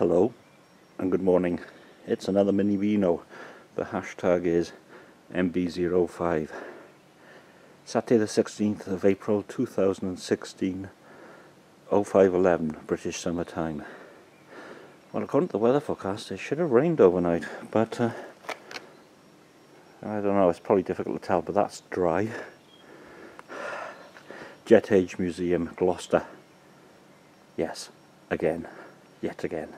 Hello and good morning. It's another mini Beano. The hashtag is MB05. Saturday the 16th of April 2016, 0511 British Summer Time. Well, according to the weather forecast, it should have rained overnight, but uh, I don't know, it's probably difficult to tell, but that's dry. Jet Age Museum, Gloucester. Yes, again, yet again.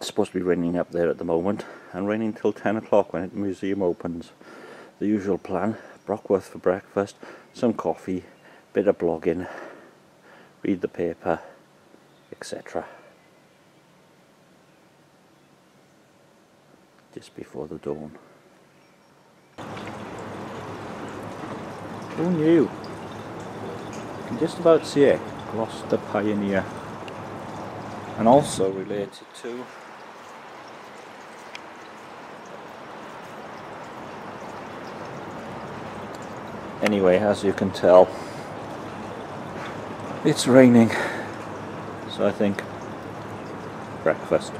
It's supposed to be raining up there at the moment, and raining till 10 o'clock when the museum opens. The usual plan, Brockworth for breakfast, some coffee, bit of blogging, read the paper, etc. Just before the dawn. Who knew? Just about see it, Gloster Pioneer. And also related to Anyway, as you can tell, it's raining, so I think breakfast.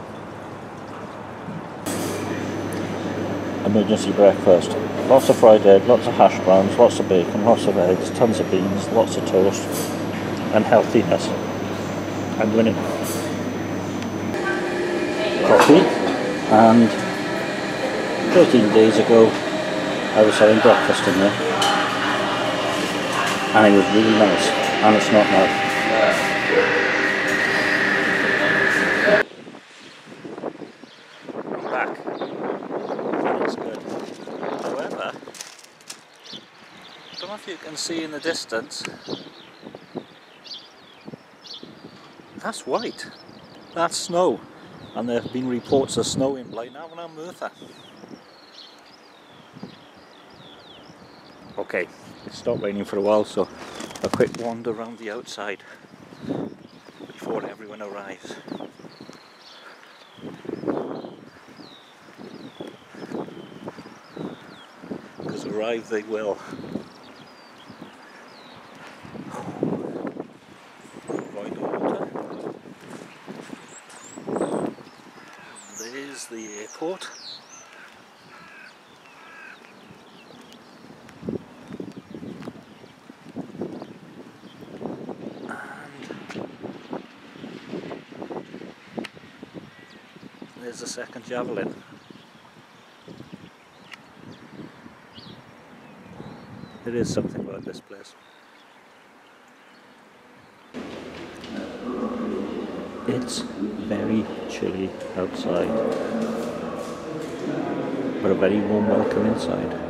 Emergency breakfast. Lots of fried egg, lots of hash browns, lots of bacon, lots of eggs, tons of beans, lots of toast, and healthiness. I'm winning. Coffee, and 13 days ago I was having breakfast in there and it was really nice and it's not now. Back. It's good. However, I don't know if you can see in the distance. That's white. That's snow. And there have been reports of snow in Blaenau and Merthyr. Okay, it stopped raining for a while, so a quick wander around the outside before everyone arrives. Because arrive they will. Avoid water. There's the airport. There's the second javelin. There is something about this place. It's very chilly outside, but a very warm welcome inside.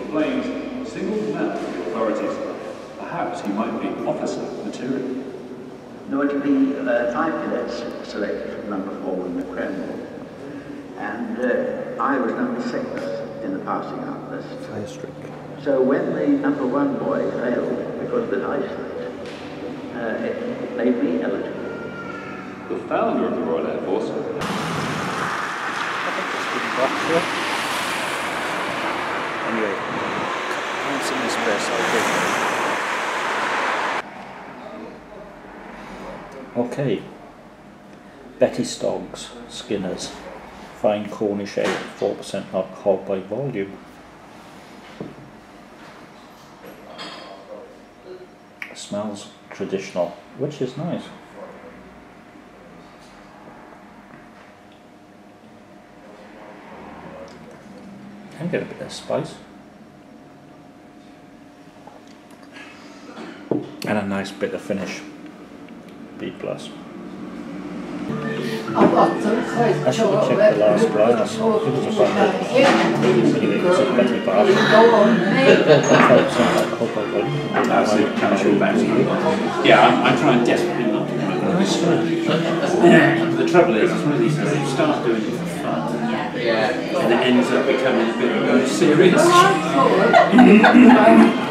making model planes singled him out to the authorities. Perhaps he might be officer material. No, to be uh, five cadets selected from number four in the Cranwell. And uh, I was number six in the passing out list. Fire. So when the number one boy failed because of his eyesight, uh, it made me eligible. The founder of the Royal Air Force, I think it's been back here. Anyway, in this place, okay. Betty Stogs, Skinners. Fine Cornish ale, 4% alcohol by volume. Smells traditional, which is nice. Can get a bit of spice. And a nice bit of finish. B plus. I I should have checked the last glass. It was a bad Anyway, it's a petty bar. I felt something like hope I would. That's it, casual betting. Yeah, I'm, I'm trying desperately not to remember this. The trouble is, it's one of these things, you start doing it for fun, and it ends up becoming a bit more serious.